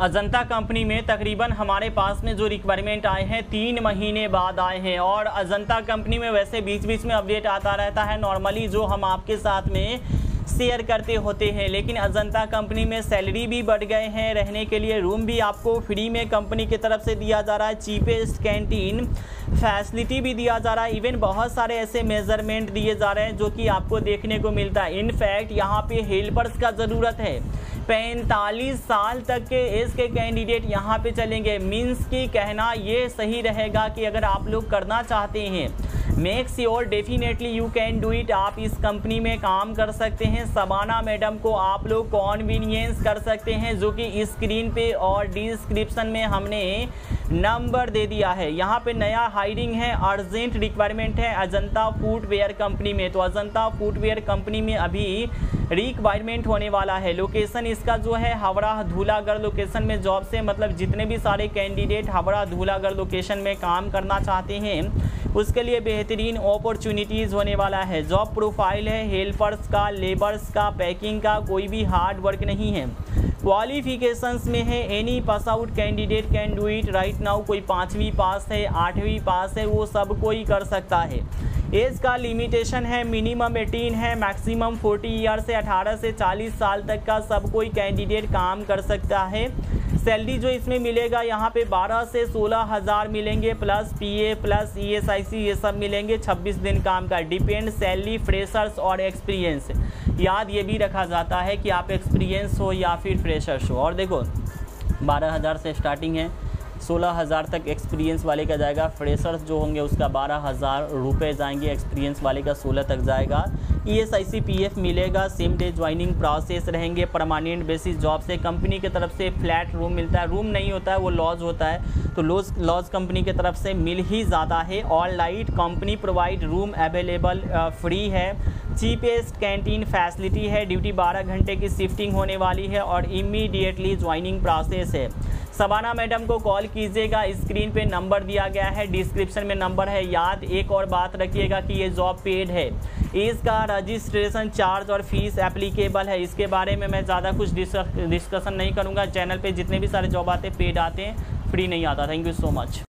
Ajanta company में तकरीबन हमारे पास में जो रिक्वायरमेंट आए हैं, तीन महीने बाद आए हैं। और अजंता कंपनी में वैसे बीच बीच में अपडेट आता रहता है। नॉर्मली जो हम आपके साथ में शेयर करते होते हैं, लेकिन अजंता कंपनी में सैलरी भी बढ़ गए हैं। रहने के लिए रूम भी आपको फ्री में कंपनी की तरफ़ से दिया जा रहा है। चीपेस्ट कैंटीन फैसिलिटी भी दिया जा रहा है। इवन बहुत सारे ऐसे मेज़रमेंट दिए जा रहे हैं जो कि आपको देखने को मिलता है। इनफैक्ट यहाँ पे हेल्पर्स का ज़रूरत है। पैंतालीस साल तक के एज के कैंडिडेट यहाँ पे चलेंगे। मीन्स की कहना ये सही रहेगा कि अगर आप लोग करना चाहते हैं makes your definitely you can do it आप इस कंपनी में काम कर सकते हैं। सबाना मैडम को आप लोग कॉन्वीनियंस कर सकते हैं, जो कि स्क्रीन पे और डिस्क्रिप्शन में हमने नंबर दे दिया है। यहाँ पे नया हायरिंग है अर्जेंट रिक्वायरमेंट है अजंता फुटवेयर कंपनी में। तो अजंता फुटवेयर कंपनी में अभी रिक्वायरमेंट होने वाला है। लोकेशन इसका जो है, हावड़ा धूलागढ़ लोकेशन में जॉब से मतलब जितने भी सारे कैंडिडेट हावड़ा धूलागढ़ लोकेशन में काम करना चाहते हैं, उसके लिए बेहतरीन अपॉर्चुनिटीज़ होने वाला है। जॉब प्रोफ़ाइल है हेल्पर्स का लेबर्स का पैकिंग का, कोई भी हार्ड वर्क नहीं है। क्वालिफिकेशंस में है any pass out candidate can do it right now कोई पाँचवीं पास है, आठवीं पास है, वो सब कोई कर सकता है। एज का लिमिटेशन है मिनिमम 18 है मैक्सिमम 40 ईयर से 18 से 40 साल तक का सब कोई कैंडिडेट काम कर सकता है। सैलरी जो इसमें मिलेगा, यहाँ पे 12 से सोलह हज़ार मिलेंगे प्लस पीए प्लस ईएसआईसी ये सब मिलेंगे 26 दिन काम का। डिपेंड सैलरी फ्रेशर्स और एक्सपीरियंस याद ये भी रखा जाता है कि आप एक्सपीरियंस हो या फिर फ्रेशर्स हो। और देखो, बारह हज़ार से स्टार्टिंग है, सोलह हज़ार तक एक्सपीरियंस वाले का जाएगा फ्रेशर्स जो होंगे उसका बारह हज़ार रुपये जाएँगे एक्सपीरियंस वाले का सोलह तक जाएगा। E S I C P F मिलेगा सेम डे ज्वाइनिंग प्रोसेस रहेंगे परमानेंट बेसिस जॉब से कंपनी की तरफ़ से फ्लैट रूम मिलता है। रूम नहीं होता है, वो लॉज होता है। तो लॉज लॉज कंपनी की तरफ़ से मिल ही ज़्यादा है। All light company provide room available free है। चीपेस्ट कैंटीन फैसिलिटी है। ड्यूटी 12 घंटे की शिफ्टिंग होने वाली है और इमीडिएटली ज्वाइनिंग प्रोसेस है। सबाना मैडम को कॉल कीजिएगा। स्क्रीन पे नंबर दिया गया है, डिस्क्रिप्शन में नंबर है। याद, एक और बात रखिएगा कि ये जॉब पेड है। इसका रजिस्ट्रेशन चार्ज और फ़ीस एप्लीकेबल है। इसके बारे में मैं ज़्यादा कुछ डिस्कशन नहीं करूँगा। चैनल पर जितने भी सारे जॉब आते पेड आते हैं, फ्री नहीं आता। Thank you so much.